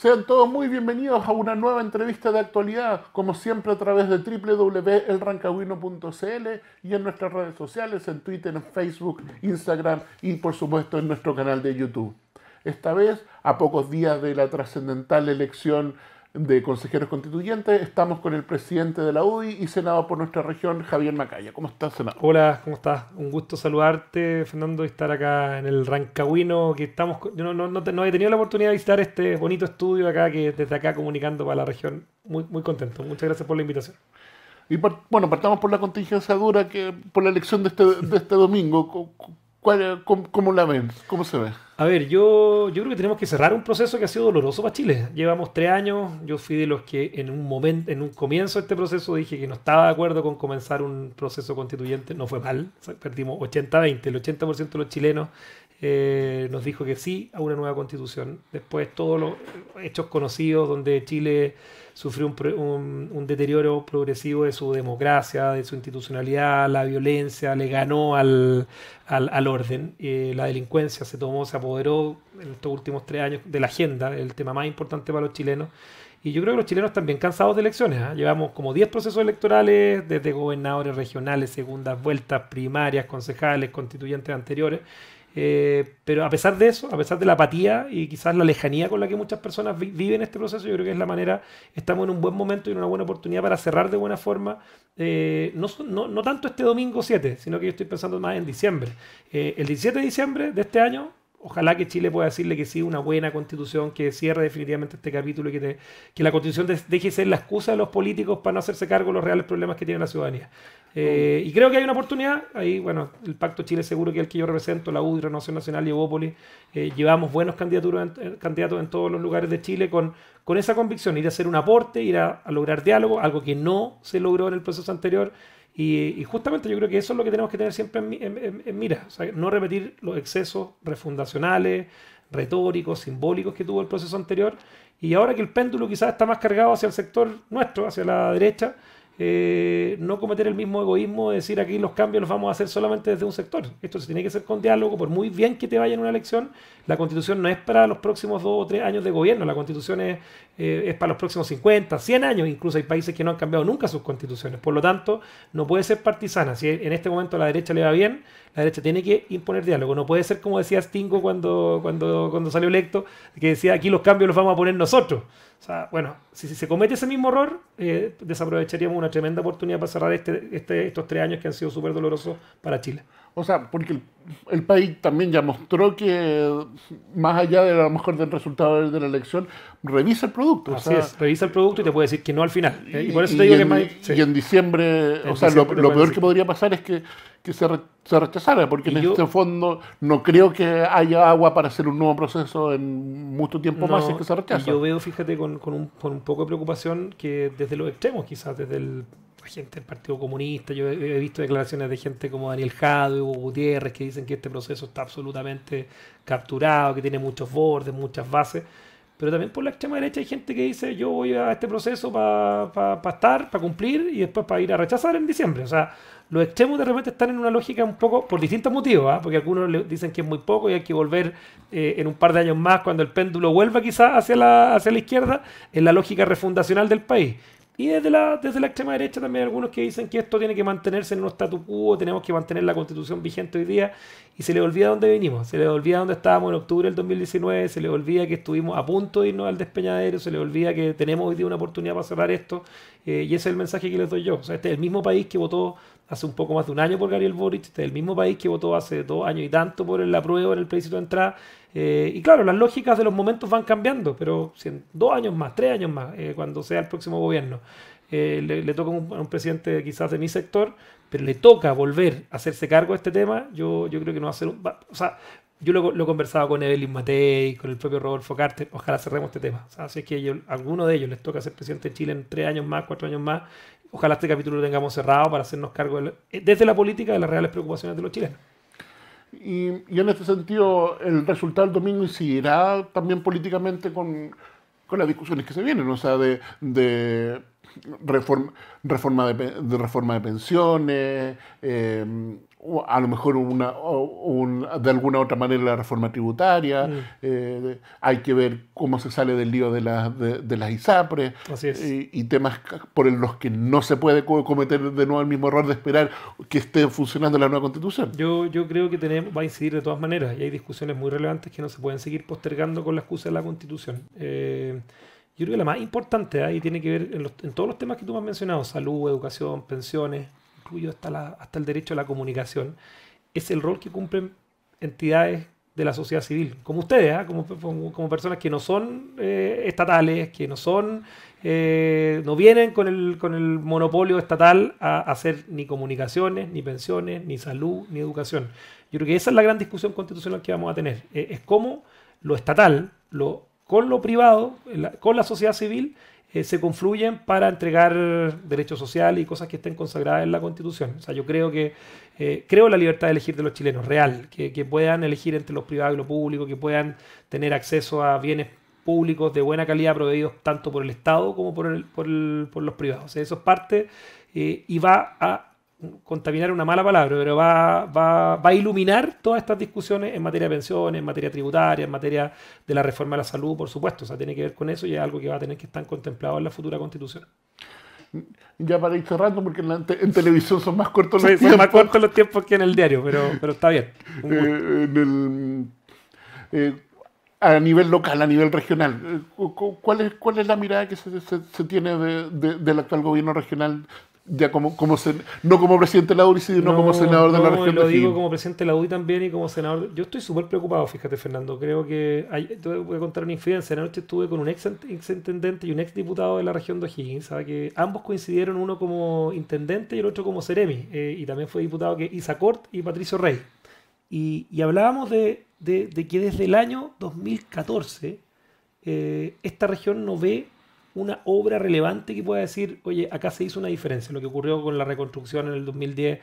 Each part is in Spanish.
Sean todos muy bienvenidos a una nueva entrevista de actualidad, como siempre a través de www.elrancagüino.cl y en nuestras redes sociales, en Twitter, en Facebook, Instagram y por supuesto en nuestro canal de YouTube. Esta vez, a pocos días de la trascendental elección de consejeros constituyentes. Estamos con el presidente de la UDI y senador por nuestra región, Javier Macaya. ¿Cómo estás, senador? Hola, ¿cómo estás? Un gusto saludarte, Fernando, y estar acá en el Rancagüino, que estamos... Yo no, no, he tenido la oportunidad de visitar este bonito estudio acá, que desde acá comunicando para la región. Muy, muy contento. Muchas gracias por la invitación. Y bueno, partamos por la contingencia dura, que por la elección de este, de este domingo. Cómo, la ven? ¿Cómo se ve? A ver, yo, yo creo que tenemos que cerrar un proceso que ha sido doloroso para Chile. Llevamos tres años, yo fui de los que en un momento, en un comienzo de este proceso dije que no estaba de acuerdo con comenzar un proceso constituyente. No fue mal, perdimos 80-20, el 80% de los chilenos eh, nos dijo que sí a una nueva constitución. Después todos los hechos conocidos donde Chile sufrió un, deterioro progresivo de su democracia, de su institucionalidad, la violencia le ganó al, orden, eh, la delincuencia se tomó, se apoderó en estos últimos tres años de la agenda, el tema más importante para los chilenos. Y yo creo que los chilenos están bien cansados de elecciones. ¿ah? Llevamos como 10 procesos electorales, desde gobernadores regionales, segundas vueltas, primarias, concejales, constituyentes anteriores. Eh, pero a pesar de eso, a pesar de la apatía y quizás la lejanía con la que muchas personas viven este proceso, yo creo que es la manera, estamos en un buen momento y en una buena oportunidad para cerrar de buena forma, eh, no, no, no, tanto este domingo 7, sino que yo estoy pensando más en diciembre. Eh, el 17 de diciembre de este año ojalá que Chile pueda decirle que sí, una buena constitución que cierre definitivamente este capítulo y que, que la constitución deje de ser la excusa de los políticos para no hacerse cargo de los reales problemas que tiene la ciudadanía. Eh, y creo que hay una oportunidad, ahí, bueno, el Pacto Chile Seguro, que es el que yo represento, la UDI, Renovación Nacional y Evópolis, eh, llevamos buenos candidatos en, candidatos en todos los lugares de Chile con, con esa convicción, ir a hacer un aporte, ir a lograr diálogo, algo que no se logró en el proceso anterior. Y, justamente yo creo que eso es lo que tenemos que tener siempre en, mira, no repetir los excesos refundacionales, retóricos, simbólicos que tuvo el proceso anterior. Y ahora que el péndulo quizás está más cargado hacia el sector nuestro, hacia la derecha, eh, no cometer el mismo egoísmo de decir aquí los cambios los vamos a hacer solamente desde un sector. Esto se tiene que hacer con diálogo, por muy bien que te vaya en una elección, la constitución no es para los próximos dos o tres años de gobierno, la constitución es, eh, es para los próximos 50, 100 años, incluso hay países que no han cambiado nunca sus constituciones. Por lo tanto, no puede ser partisana. Si en este momento a la derecha le va bien, la derecha tiene que imponer diálogo. No puede ser como decía Stingo cuando, cuando, cuando salió electo, que decía aquí los cambios los vamos a poner nosotros. O sea, bueno, si, se comete ese mismo error, eh, desaprovecharíamos una tremenda oportunidad para cerrar este, este, estos tres años que han sido súper dolorosos para Chile. O sea, porque el, país también ya mostró que, más allá de a lo mejor del resultado de la elección, revisa el producto. Así es, revisa el producto y te puede decir que no al final. Y, por eso te digo que más, Y en diciembre, o sea, lo, peor que podría pasar es que, que se, se, rechazara, porque en este fondo no creo que haya agua para hacer un nuevo proceso en mucho tiempo más si es que se rechaza. yo veo, fíjate, con, con, un, con un poco de preocupación que desde los extremos, quizás desde el gente del Partido Comunista, yo he, visto declaraciones de gente como Daniel Jado Hugo Gutiérrez que dicen que este proceso está absolutamente capturado, que tiene muchos bordes, muchas bases, pero también por la extrema derecha hay gente que dice yo voy a este proceso para estar, para cumplir y después para ir a rechazar en diciembre. O sea, los extremos de repente están en una lógica un poco, por distintos motivos, ¿ah? porque algunos le dicen que es muy poco y hay que volver eh, en un par de años más cuando el péndulo vuelva quizás hacia la, hacia la izquierda, en la lógica refundacional del país. Y desde la, desde la extrema derecha también hay algunos que dicen que esto tiene que mantenerse en un statu quo, tenemos que mantener la constitución vigente hoy día, y se le olvida dónde venimos, se le olvida dónde estábamos en octubre del 2019, se le olvida que estuvimos a punto de irnos al despeñadero, se le olvida que tenemos hoy día una oportunidad para cerrar esto, eh, y ese es el mensaje que les doy yo. O sea, este es el mismo país que votó hace un poco más de un año por Gabriel Boric, este es el mismo país que votó hace dos años y tanto por el apruebo en el plebiscito de entrada, eh, y claro, las lógicas de los momentos van cambiando, pero si en dos años más, tres años más, eh, cuando sea el próximo gobierno, eh, le, toca a un, presidente quizás de mi sector, pero le toca volver a hacerse cargo de este tema, yo, yo creo que no va a ser... o sea, yo lo, he conversado con Evelyn Matei, con el propio Rodolfo Carter, ojalá cerremos este tema. O sea, si es que a alguno de ellos les toca ser presidente de Chile en tres años más, cuatro años más, ojalá este capítulo lo tengamos cerrado para hacernos cargo desde la política de las reales preocupaciones de los chilenos. Y, en este sentido, el resultado del domingo incidirá también políticamente con, con las discusiones que se vienen, o sea, de, reforma, de, reforma de pensiones, eh, a lo mejor una, de alguna otra manera la reforma tributaria, mm. eh, hay que ver cómo se sale del lío de, de, las ISAPRES y, temas por los que no se puede cometer de nuevo el mismo error de esperar que esté funcionando la nueva constitución. Yo, yo creo que tenemos, va a incidir de todas maneras y hay discusiones muy relevantes que no se pueden seguir postergando con la excusa de la constitución. Eh, yo creo que la más importante ahí tiene que ver en, en todos los temas que tú me has mencionado, salud, educación, pensiones, hasta, la, hasta el derecho a la comunicación, es el rol que cumplen entidades de la sociedad civil, como ustedes, ¿ah? como, como, personas que no son eh, estatales, que no son, eh, no vienen con el, con el monopolio estatal a, hacer ni comunicaciones, ni pensiones, ni salud, ni educación. Yo creo que esa es la gran discusión constitucional que vamos a tener. Eh, es cómo lo estatal, lo, con lo privado, con la sociedad civil, eh, se confluyen para entregar derechos sociales y cosas que estén consagradas en la Constitución. O sea, yo creo que eh, creo la libertad de elegir de los chilenos, real, que, puedan elegir entre los privados y lo público, que puedan tener acceso a bienes públicos de buena calidad proveídos tanto por el Estado como por, por los privados. O sea, eso es parte eh, y va a contaminar una mala palabra, pero va, va, va, a iluminar todas estas discusiones en materia de pensiones, en materia tributaria, en materia de la reforma de la salud, por supuesto. O sea, tiene que ver con eso y es algo que va a tener que estar contemplado en la futura constitución. Ya para ir cerrando, porque en, televisión son más cortos los tiempos. Son más cortos los tiempos que en el diario, pero, pero está bien. Eh, eh, a nivel local, a nivel regional, eh, ¿cuál es, cuál es la mirada que se, se, tiene del actual gobierno regional ya como, como no como presidente de la UDI, sino como senador de la región. Lo digo como presidente de la UDI también y como senador. Yo estoy súper preocupado, fíjate, Fernando. Creo que. Hay, te voy a contar una infidencia. Anoche estuve con un ex, ex intendente y un ex diputado de la región de O'Higgins. ambos coincidieron, uno como intendente y el otro como Ceremi. Eh, y también fue diputado que Isa Cort y Patricio Rey. Y, y hablábamos de, de, de, que desde el año 2014 eh, esta región no ve una obra relevante que pueda decir, oye, acá se hizo una diferencia. Lo que ocurrió con la reconstrucción en el 2010,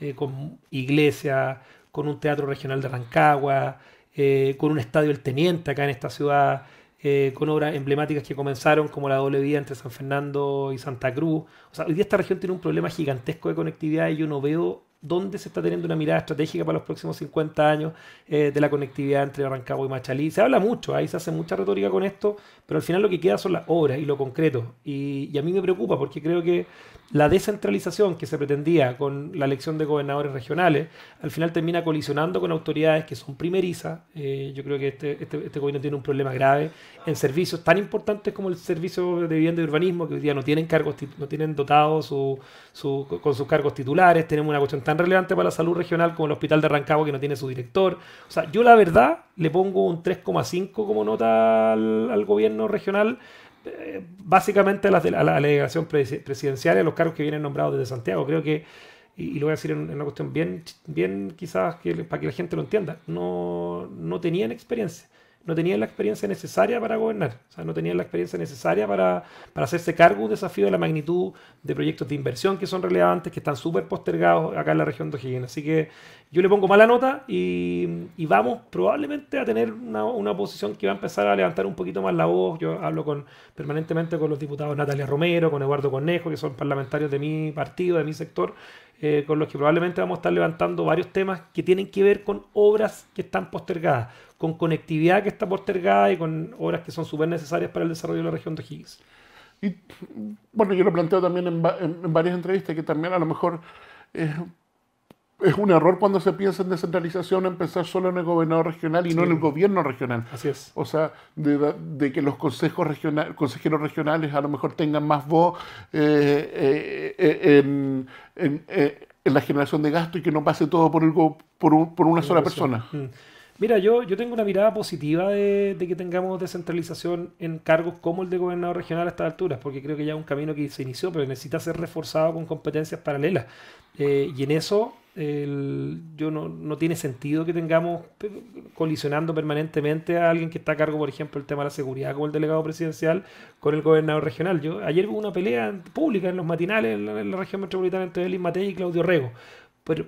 eh, con iglesia, con un teatro regional de Rancagua, eh, con un estadio El Teniente acá en esta ciudad, eh, con obras emblemáticas que comenzaron como la doble vía entre San Fernando y Santa Cruz. O sea, hoy día esta región tiene un problema gigantesco de conectividad y yo no veo dónde se está teniendo una mirada estratégica para los próximos 50 años eh, de la conectividad entre Rancagua y Machalí. Se habla mucho, ahí se hace mucha retórica con esto, pero al final lo que queda son las obras y lo concreto. Y, a mí me preocupa porque creo que la descentralización que se pretendía con la elección de gobernadores regionales, al final termina colisionando con autoridades que son primerizas. Eh, yo creo que este, este, este, gobierno tiene un problema grave en servicios tan importantes como el servicio de vivienda y urbanismo, que hoy día no tienen cargos, no tienen dotados con sus cargos titulares. Tenemos una cuestión tan relevante para la salud regional como el Hospital de Rancagua que no tiene su director. O sea, yo la verdad le pongo un 3,5 como nota al, gobierno regional, eh, básicamente a la, a la delegación presidencial y a los cargos que vienen nombrados desde Santiago. Creo que, y, lo voy a decir en, una cuestión bien, bien quizás que, para que la gente lo entienda, no, no tenían experiencia no tenían la experiencia necesaria para gobernar, o sea, no tenían la experiencia necesaria para, para hacerse cargo de un desafío de la magnitud de proyectos de inversión que son relevantes, que están súper postergados acá en la región de O'Higgins. Así que yo le pongo mala nota y, vamos probablemente a tener una, una, oposición que va a empezar a levantar un poquito más la voz. Yo hablo con, permanentemente con los diputados Natalia Romero, con Eduardo Cornejo, que son parlamentarios de mi partido, de mi sector, eh, con los que probablemente vamos a estar levantando varios temas que tienen que ver con obras que están postergadas con conectividad que está postergada y con obras que son súper necesarias para el desarrollo de la región de Higgins. Y bueno, yo lo planteo también en, varias entrevistas que también a lo mejor es, un error cuando se piensa en descentralización empezar solo en el gobernador regional y no en el gobierno regional. Así es. O sea, de, que los consejos regional, consejeros regionales a lo mejor tengan más voz eh, eh, en, en, la generación de gasto y que no pase todo por, el, por, por una sola persona. Mm. Mira, yo, yo tengo una mirada positiva de, que tengamos descentralización en cargos como el de gobernador regional a estas alturas, porque creo que ya es un camino que se inició, pero necesita ser reforzado con competencias paralelas. Eh, y en eso yo no, no, tiene sentido que tengamos colisionando permanentemente a alguien que está a cargo, por ejemplo, el tema de la seguridad como el delegado presidencial con el gobernador regional. Yo ayer hubo una pelea pública en los matinales en la, región metropolitana entre Elis Matei y Claudio Rego. Pero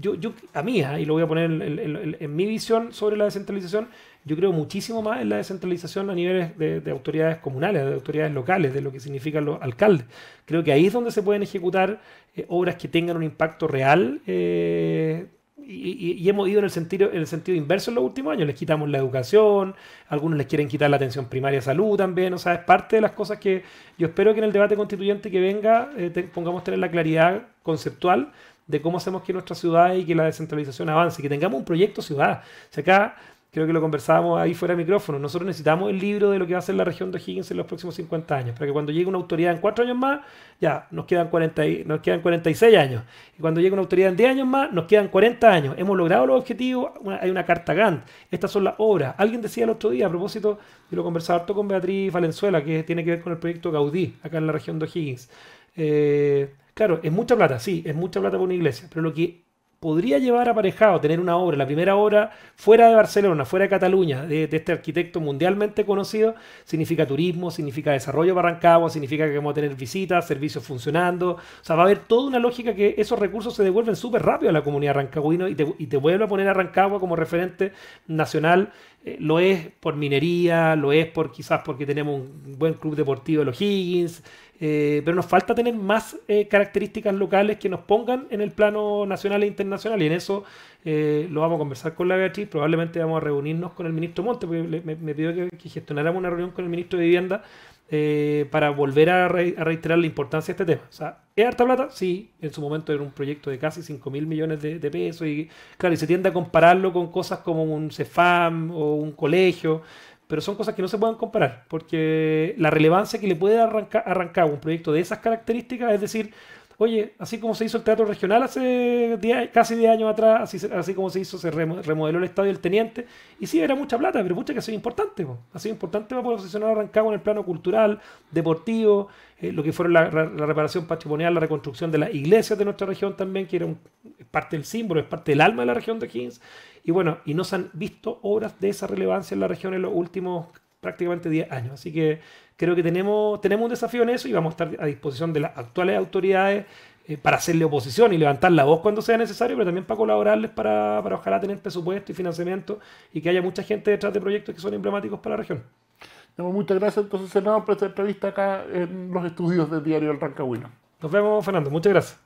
yo, yo a mí, ¿ah? y lo voy a poner en, mi visión sobre la descentralización, yo creo muchísimo más en la descentralización a niveles de, autoridades comunales, de autoridades locales, de lo que significan los alcaldes. Creo que ahí es donde se pueden ejecutar eh, obras que tengan un impacto real. Eh, y, hemos ido en el, sentido, en el sentido inverso en los últimos años. Les quitamos la educación, algunos les quieren quitar la atención primaria salud también. O sea, es parte de las cosas que yo espero que en el debate constituyente que venga eh, pongamos tener la claridad conceptual de cómo hacemos que nuestra ciudad y que la descentralización avance, que tengamos un proyecto ciudad. O sea, acá creo que lo conversábamos ahí fuera de micrófono, nosotros necesitamos el libro de lo que va a ser la región de Higgins en los próximos 50 años, para que cuando llegue una autoridad en 4 años más, ya, nos quedan, 40 nos quedan 46 años. Y cuando llegue una autoridad en 10 años más, nos quedan 40 años. Hemos logrado los objetivos, hay una carta Gantt, estas son las obras. Alguien decía el otro día, a propósito, y lo conversaba harto con Beatriz Valenzuela, que tiene que ver con el proyecto Gaudí, acá en la región de Higgins. Eh, Claro, es mucha plata, sí, es mucha plata para una iglesia, pero lo que podría llevar aparejado tener una obra, la primera obra fuera de Barcelona, fuera de Cataluña, de, este arquitecto mundialmente conocido, significa turismo, significa desarrollo para Rancagua, significa que vamos a tener visitas, servicios funcionando, o sea, va a haber toda una lógica que esos recursos se devuelven súper rápido a la comunidad rancagüina y te, y te vuelve a poner a Rancagua como referente nacional eh, lo es por minería, lo es por quizás porque tenemos un buen club deportivo de los Higgins, eh, pero nos falta tener más eh, características locales que nos pongan en el plano nacional e internacional y en eso lo vamos a conversar con la Beatriz, probablemente vamos a reunirnos con el ministro Monte, porque me, pidió que, que, gestionáramos una reunión con el ministro de Vivienda eh, para volver a, reiterar la importancia de este tema. O sea, ¿es harta plata? Sí, en su momento era un proyecto de casi 5 mil millones de, pesos y claro, y se tiende a compararlo con cosas como un CEFAM o un colegio, pero son cosas que no se pueden comparar, porque la relevancia que le puede arrancar, arrancar un proyecto de esas características, es decir, Oye, así como se hizo el teatro regional hace casi 10 años atrás, así, así, como se hizo, se remodeló el estadio del Teniente, y sí, era mucha plata, pero mucha que ha sido importante. Ha sido importante para posicionar a Rancagua en el plano cultural, deportivo, eh, lo que fueron la, reparación patrimonial, la reconstrucción de las iglesias de nuestra región también, que era parte del símbolo, es parte del alma de la región de Kings. Y bueno, y no se han visto obras de esa relevancia en la región en los últimos prácticamente 10 años. Así que creo que tenemos, tenemos un desafío en eso y vamos a estar a disposición de las actuales autoridades eh, para hacerle oposición y levantar la voz cuando sea necesario, pero también para colaborarles para, para ojalá tener presupuesto y financiamiento y que haya mucha gente detrás de proyectos que son emblemáticos para la región. muchas gracias entonces, Senado, por esta entrevista acá en los estudios del diario El Rancagüino. Nos vemos, Fernando. Muchas gracias.